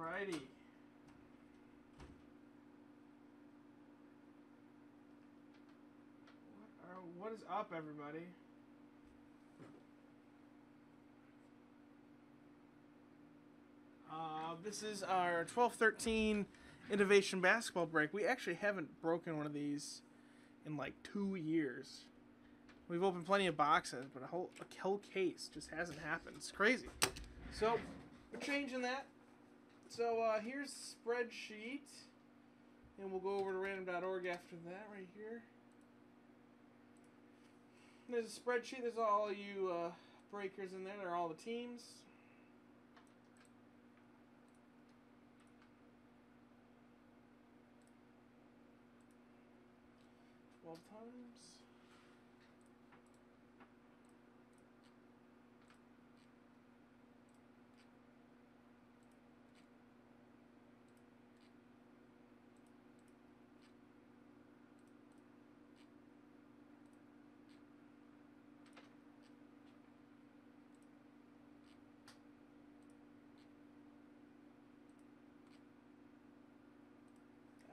Alrighty. What, are, what is up, everybody? Uh, this is our 12-13 Innovation Basketball break. We actually haven't broken one of these in like two years. We've opened plenty of boxes, but a whole a whole case just hasn't happened. It's crazy. So we're changing that. So uh, here's the spreadsheet, and we'll go over to random.org after that right here. There's a spreadsheet. There's all you uh, breakers in there. There are all the teams. Twelve times.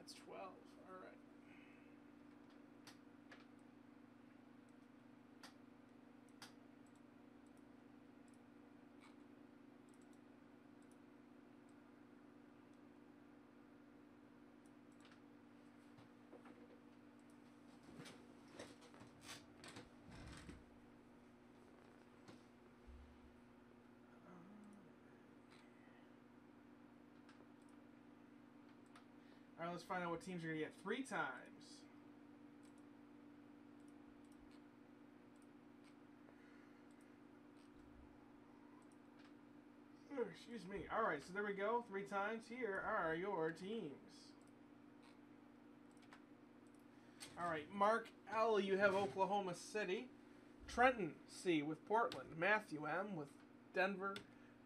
That's 12. All right. All right, let's find out what teams you're gonna get three times. Excuse me. All right, so there we go. Three times. Here are your teams. All right, Mark L. You have Oklahoma City. Trenton C. with Portland. Matthew M. with Denver.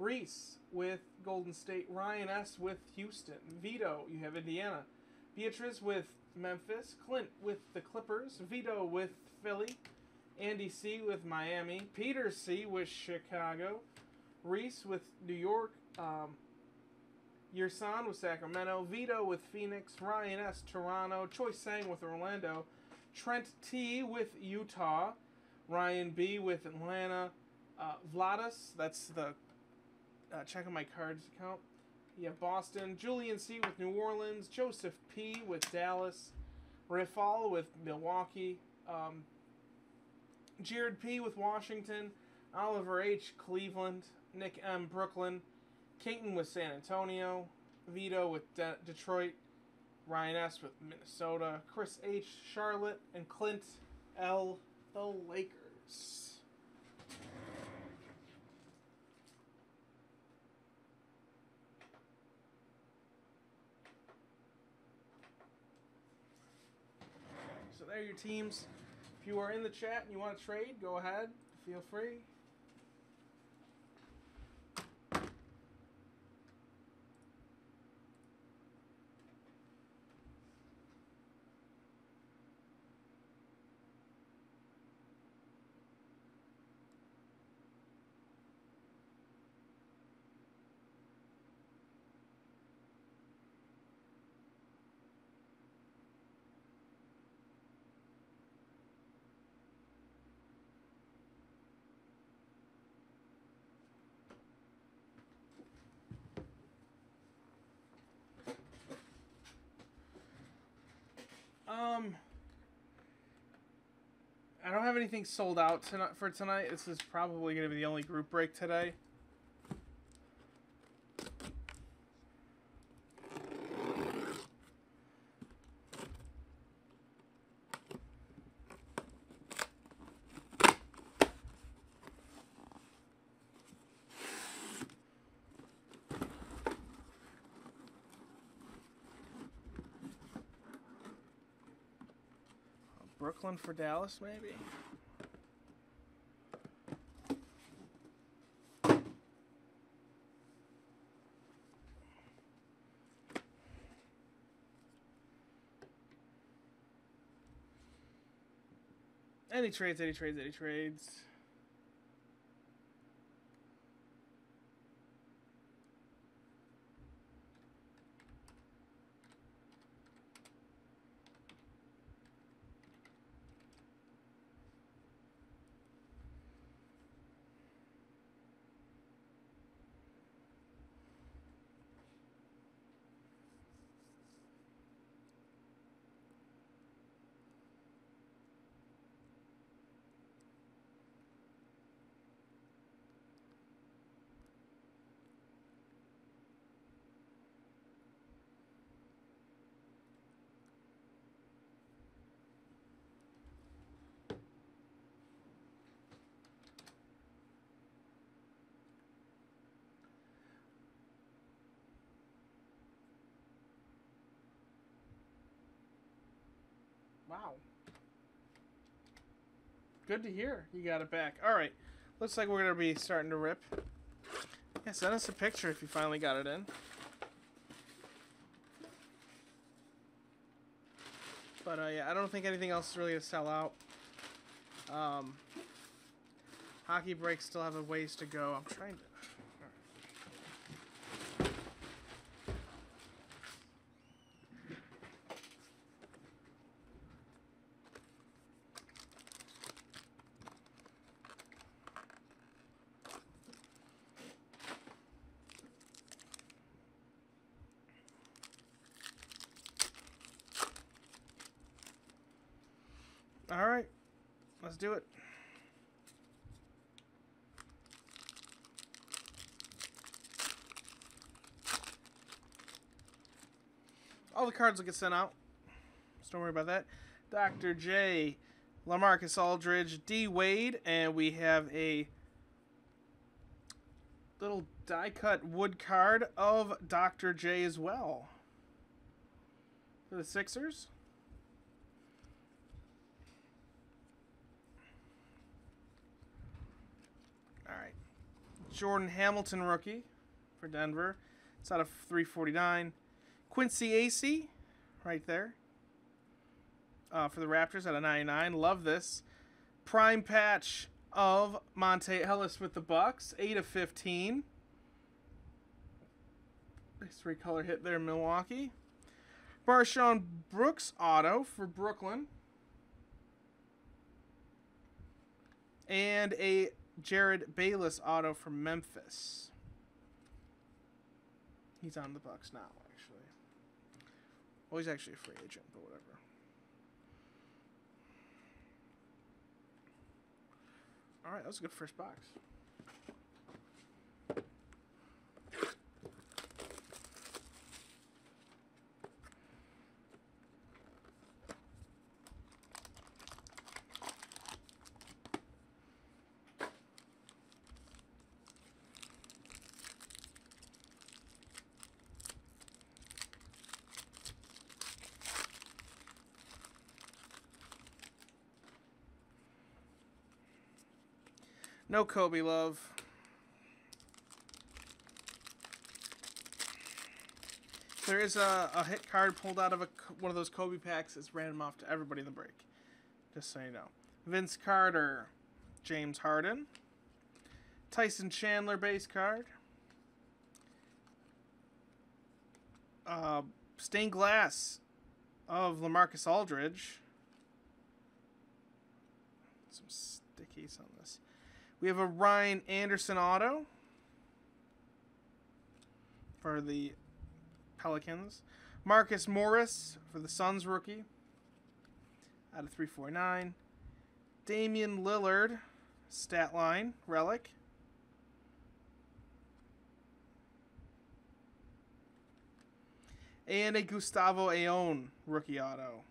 Reese with Golden State. Ryan S. with Houston. Vito, you have Indiana. Beatrice with Memphis. Clint with the Clippers. Vito with Philly. Andy C. with Miami. Peter C. with Chicago. Reese with New York. Um, Yersan with Sacramento. Vito with Phoenix. Ryan S. Toronto. Choi Sang with Orlando. Trent T. with Utah. Ryan B. with Atlanta. Uh, Vladis, that's the uh, checking my cards account. You have Boston. Julian C. with New Orleans. Joseph P. with Dallas. Rifal with Milwaukee. Um, Jared P. with Washington. Oliver H. Cleveland. Nick M. Brooklyn. Caton with San Antonio. Vito with De- Detroit. Ryan S. with Minnesota. Chris H. Charlotte. And Clint L. The Lakers. So there are your teams. If you are in the chat and you want to trade, go ahead. Feel free. Um, I don't have anything sold out tonight for tonight. This is probably going to be the only group break today. Brooklyn for Dallas, maybe. Any trades, any trades, any trades. Wow. Good to hear. You got it back. All right. Looks like we're going to be starting to rip. Yeah, send us a picture if you finally got it in. But uh, yeah, I don't think anything else is really to sell out. Um, hockey breaks still have a ways to go. I'm trying to. All right, let's do it. All the cards will get sent out. So don't worry about that. Dr. J, Lamarcus Aldridge, D Wade, and we have a little die cut wood card of Dr. J as well. For the Sixers. All right. Jordan Hamilton rookie for Denver. It's out of 349. Quincy Acy right there. Uh, for the Raptors at a 99. Love this. Prime patch of Monta Ellis with the Bucks, 8 of 15. Nice three color hit there, Milwaukee. MarShon Brooks auto for Brooklyn. And a Jerryd Bayless auto from Memphis. He's on the Bucks now. Well, he's actually a free agent, but whatever. All right, that was a good first box. No Kobe love. There is a, a hit card pulled out of a, one of those Kobe packs. It's random off to everybody in the break. Just so you know. Vince Carter, James Harden, Tyson Chandler base card, uh, stained glass of Lamarcus Aldridge. Some stickies on this. We have a Ryan Anderson auto for the Pelicans. Marcus Morris for the Suns rookie out of 349. Damian Lillard stat line relic. And a Gustavo Ayon rookie auto.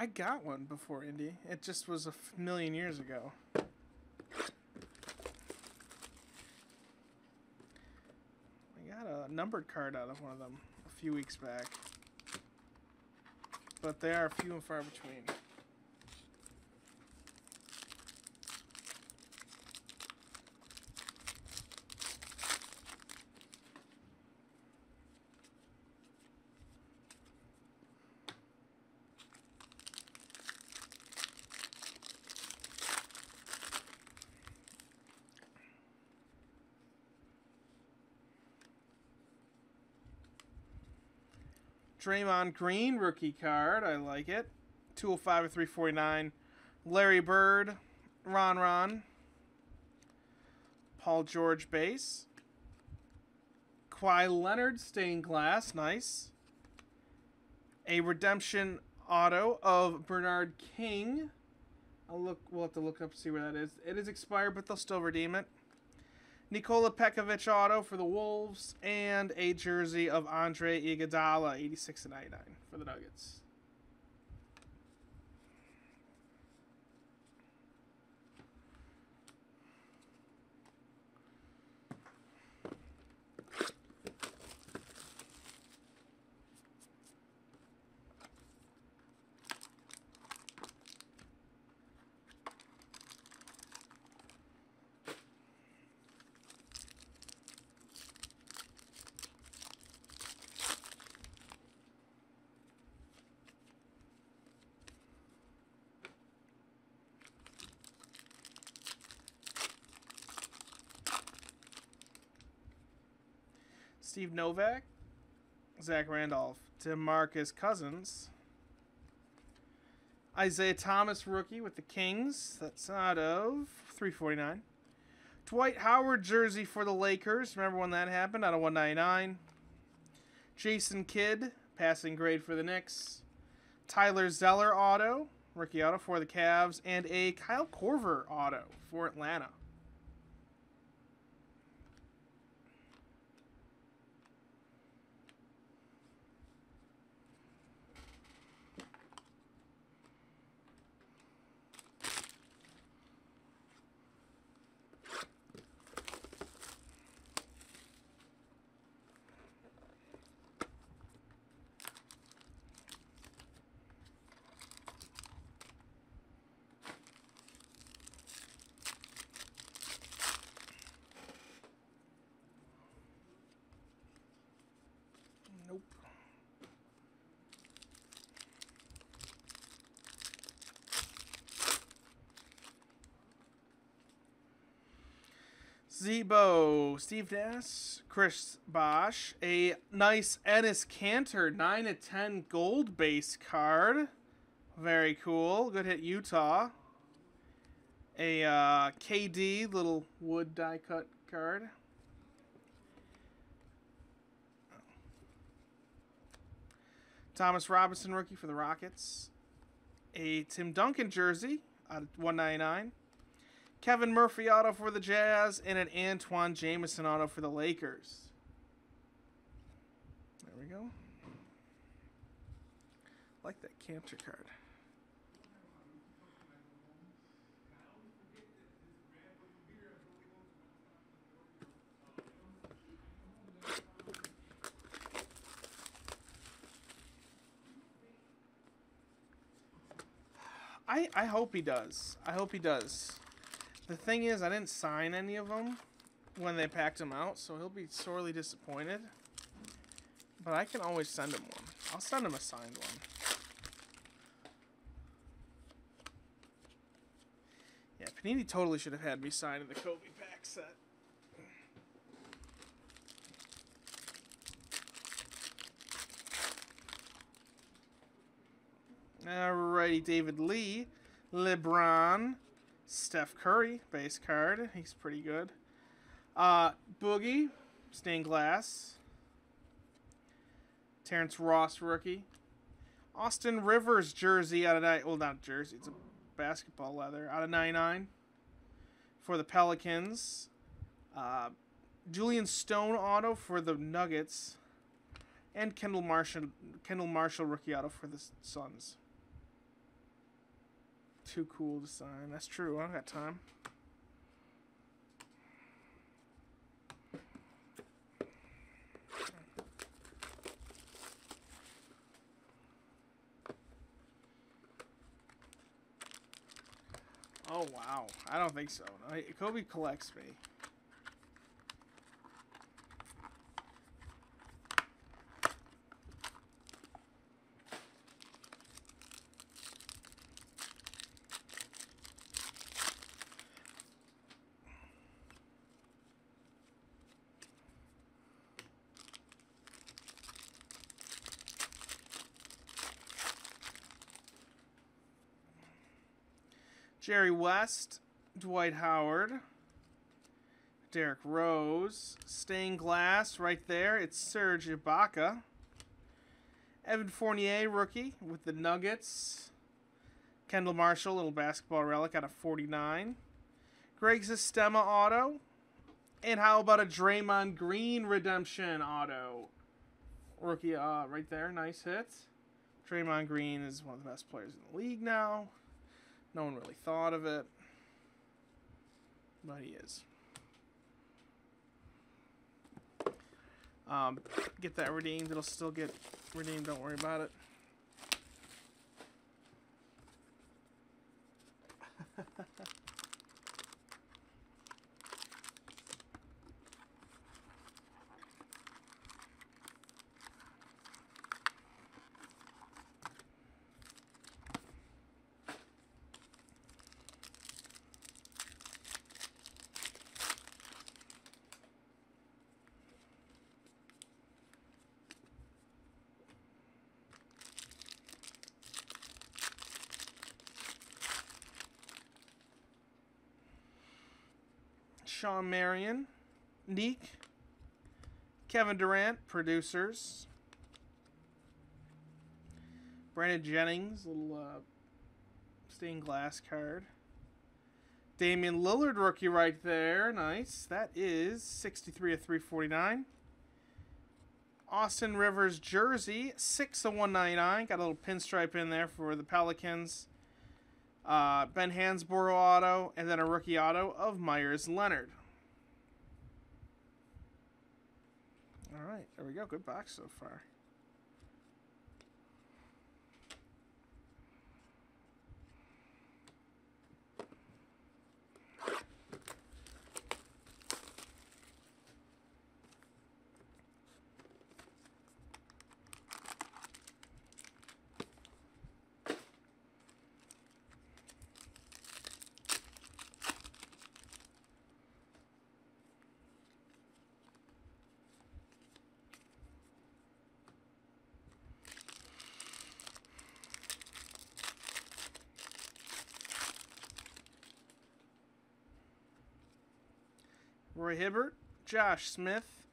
I got one before Indy. It just was a million years ago. I got a numbered card out of one of them a few weeks back. But they are few and far between. Draymond Green rookie card. I like it. 205 of 349. Larry Bird, Ron Ron. Paul George base. Kawhi Leonard stained glass. Nice. A redemption auto of Bernard King. I'll look. We'll have to look up to see where that is. It is expired, but they'll still redeem it. Nikola Pekovic auto for the Wolves, and a jersey of Andre Iguodala, 86 and 99 for the Nuggets. Steve Novak, Zach Randolph, DeMarcus Cousins, Isaiah Thomas rookie with the Kings. That's out of 349. Dwight Howard jersey for the Lakers. Remember when that happened? Out of 199. Jason Kidd passing grade for the Knicks. Tyler Zeller auto, rookie auto for the Cavs, and a Kyle Korver auto for Atlanta. Z-Bo, Steve Nash, Chris Bosh, a nice Enes Kanter 9 of 10 gold base card. Very cool. Good hit, Utah. A uh, KD little wood die cut card. Thomas Robinson rookie for the Rockets. A Tim Duncan jersey out of 199. Kevin Murphy auto for the Jazz and an Antoine Jamison auto for the Lakers. There we go. like that Kanter card. I, I hope he does. I hope he does. The thing is, I didn't sign any of them when they packed them out, so he'll be sorely disappointed. But I can always send him one. I'll send him a signed one. Yeah, Panini totally should have had me sign in the Kobe pack set. Alrighty, David Lee, LeBron, Steph Curry, base card. He's pretty good. Uh, Boogie, stained glass. Terrence Ross, rookie. Austin Rivers jersey out of nine. Well, not jersey. It's a basketball leather out of 99 for the Pelicans. Uh, Julyan Stone auto for the Nuggets, and Kendall Marshall Kendall Marshall rookie auto for the Suns. Too cool to sign. That's true. I don't got time. Oh wow! I don't think so. Kobe collects me. Jerry West, Dwight Howard, Derrick Rose, stained glass right there. It's Serge Ibaka. Evan Fournier, rookie with the Nuggets. Kendall Marshall, little basketball relic out of 49. Greg Stiemsma auto. And how about a Draymond Green redemption auto? Rookie uh, right there. Nice hit. Draymond Green is one of the best players in the league now. No one really thought of it, but he is. Um, get that redeemed. It'll still get redeemed. Don't worry about it. Shawn Marion, Neek, Kevin Durant, producers. Brandon Jennings, little uh, stained glass card. Damian Lillard rookie right there. Nice. That is 63 of 349. Austin Rivers jersey, 6 of 199. Got a little pinstripe in there for the Pelicans. Uh, ben Hansbrough auto, and then a rookie auto of Meyers Leonard. All right, there we go. Good box so far. Roy Hibbert, Josh Smith,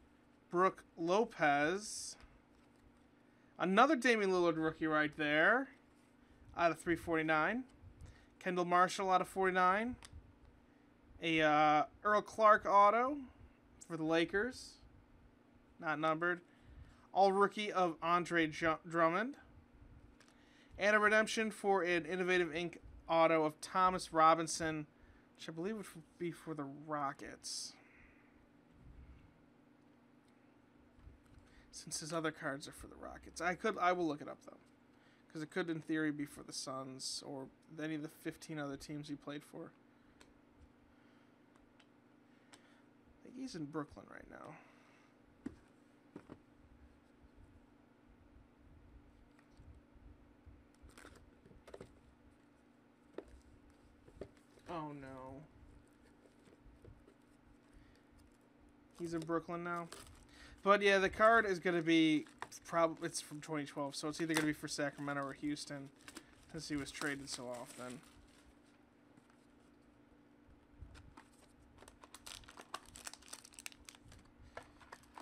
Brook Lopez. Another Damian Lillard rookie right there out of 349. Kendall Marshall out of 49. A uh, Earl Clark auto for the Lakers. Not numbered. All rookie of Andre Drummond. And a redemption for an Innovative Ink auto of Thomas Robinson, which I believe would be for the Rockets. Since his other cards are for the Rockets. I could I will look it up though, because it could in theory be for the Suns or any of the 15 other teams he played for. I think he's in Brooklyn right now. Oh no. He's in Brooklyn now. But yeah, the card is going to be probably it's from 2012, so it's either going to be for Sacramento or Houston, since he was traded so often.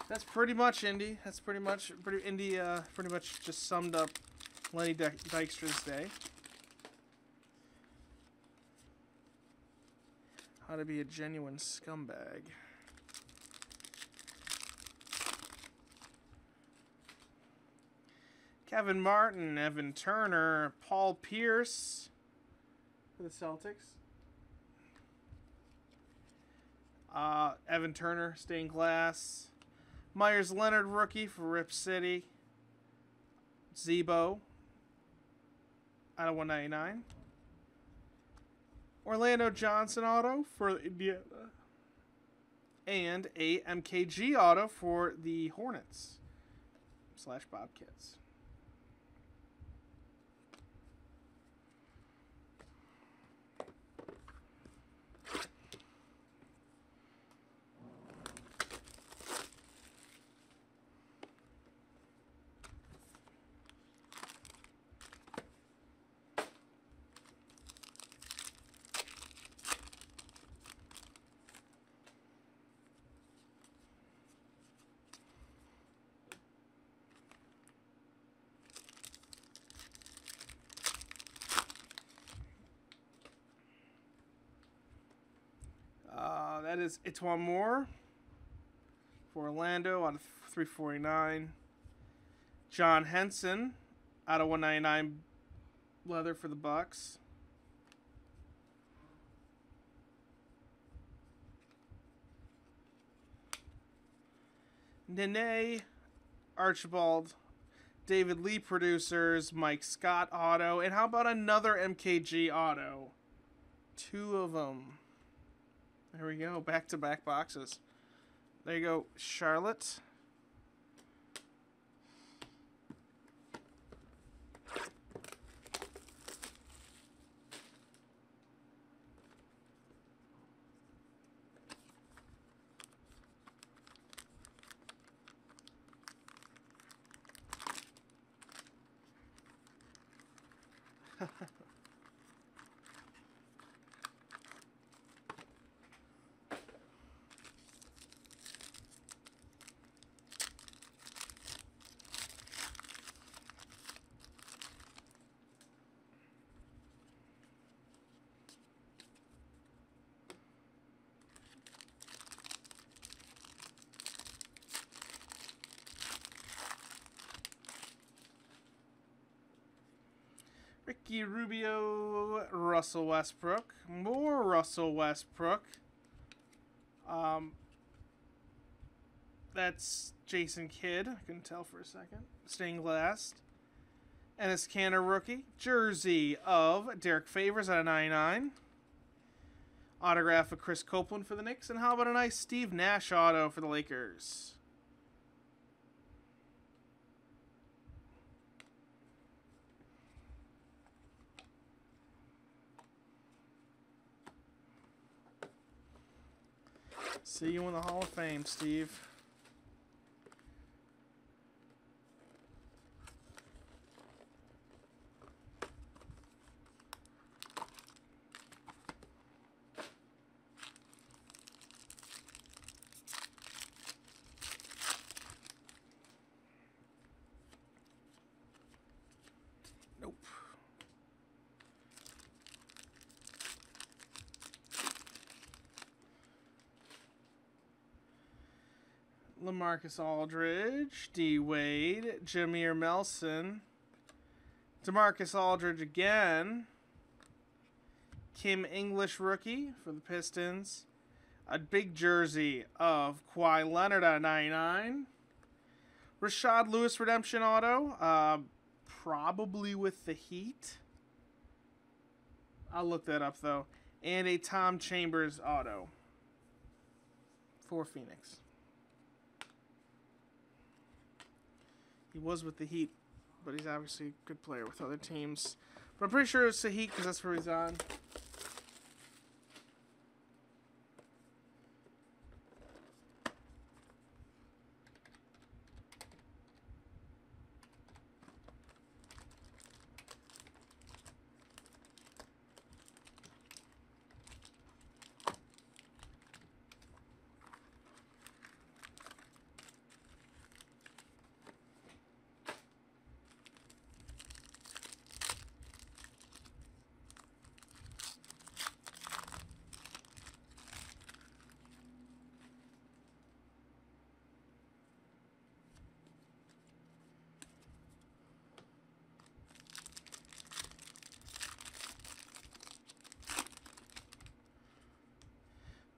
That's pretty much Indy. That's pretty much pretty Indy. Uh, pretty much just summed up Lenny Dykstra's day. How to be a genuine scumbag. Kevin Martin, Evan Turner, Paul Pierce for the Celtics. Uh, Evan Turner, stained glass. Meyers Leonard, rookie for Rip City. Z-Bo out of 199. Orlando Johnson auto for Indiana. And a MKG auto for the Hornets slash Bobcats. that is E'Twaun Moore for Orlando out of 349. John Henson out of 199 leather for the Bucks. Nene, Archibald, David Lee producers, Mike Scott auto, and how about another MKG auto? Two of them. There we go. Back to back boxes. There you go, Charlotte. Ricky Rubio, Russell Westbrook, more Russell Westbrook. Um, that's Jason Kidd. I couldn't tell for a second. Stained glass. Enes Kanter rookie. Jersey of Derrick Favors out of 99. Autograph of Chris Copeland for the Knicks. And how about a nice Steve Nash auto for the Lakers? See you in the Hall of Fame, Steve. Lamarcus Aldridge, D Wade, Jameer Nelson, Demarcus Aldridge again, Kim English rookie for the Pistons, a big jersey of Kawhi Leonard at 99, Rashard Lewis redemption auto, uh, probably with the Heat. I'll look that up though, and a Tom Chambers auto for Phoenix. He was with the Heat, but he's obviously a good player with other teams. But I'm pretty sure it's the Heat because that's where he's on.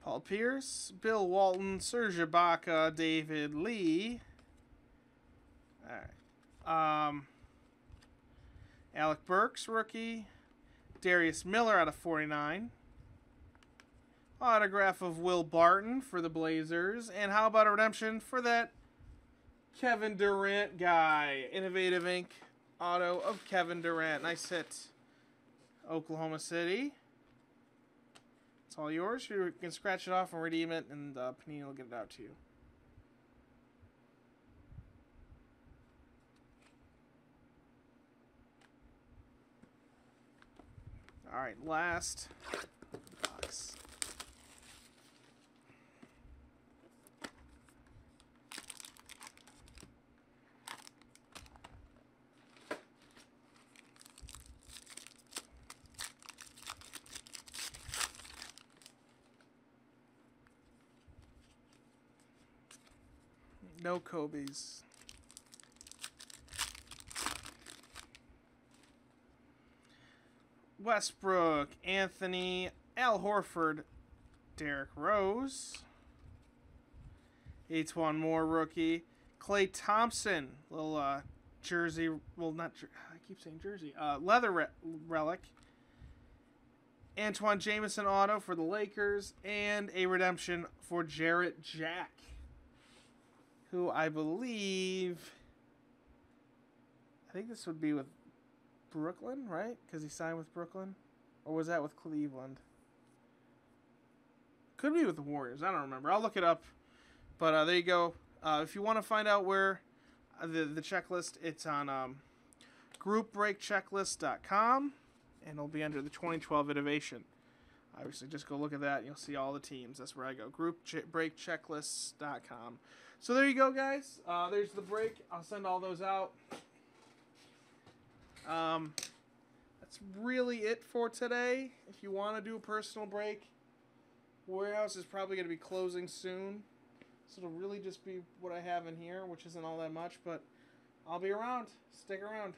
Paul Pierce, Bill Walton, Serge Ibaka, David Lee. All right. Um, Alec Burks, rookie. Darius Miller out of 49. Autograph of Will Barton for the Blazers. And how about a redemption for that Kevin Durant guy? Innovative Ink auto of Kevin Durant. Nice hit. Oklahoma City. It's all yours. You can scratch it off and redeem it, and uh, Panini will get it out to you. All right, last box. No Kobe's. Westbrook, Anthony, Al Horford, Derrick Rose. One more rookie. Klay Thompson, little uh, jersey. Well, not. I keep saying jersey. Uh, leather re relic. Antoine Jamison auto for the Lakers, and a redemption for Jarrett Jack, who I believe. I think this would be with Brooklyn, right? Because he signed with Brooklyn, or was that with Cleveland? Could be with the Warriors. I don't remember. I'll look it up. But uh, there you go. Uh, if you want to find out where uh, the the checklist, it's on um, groupbreakchecklist.com, and it'll be under the 2012 innovation. Obviously, just go look at that, and you'll see all the teams. That's where I go. Groupbreakchecklist.com. So there you go, guys. Uh, there's the break. I'll send all those out. Um, that's really it for today. If you want to do a personal break, warehouse is probably going to be closing soon. So it'll really just be what I have in here, which isn't all that much, but I'll be around. Stick around.